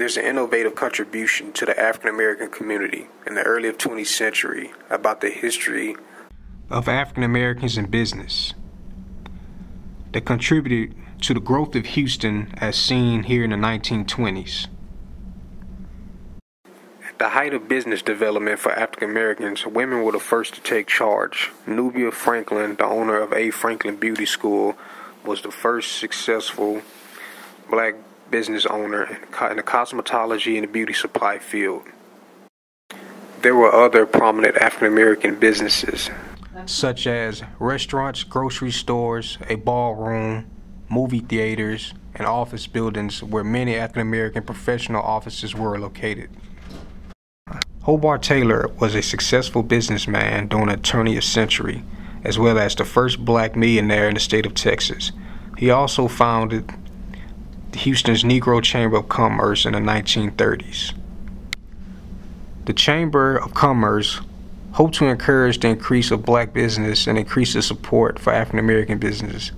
There's an innovative contribution to the African American community in the early 20th century about the history of African Americans in business that contributed to the growth of Houston as seen here in the 1920s. At the height of business development for African Americans, women were the first to take charge. Nobia Franklin, the owner of A. Franklin Beauty School, was the first successful black business owner in the cosmetology and the beauty supply field. There were other prominent African American businesses, such as restaurants, grocery stores, a ballroom, movie theaters, and office buildings where many African American professional offices were located. Hobart Taylor was a successful businessman during the 20th century, as well as the first black millionaire in the state of Texas. He also founded Houston's Negro Chamber of Commerce in the 1930s. The Chamber of Commerce hoped to encourage the increase of black business and increase the support for African American businesses.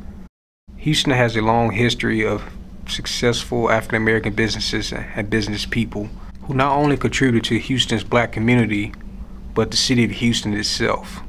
Houston has a long history of successful African American businesses and business people who not only contributed to Houston's black community, but the city of Houston itself.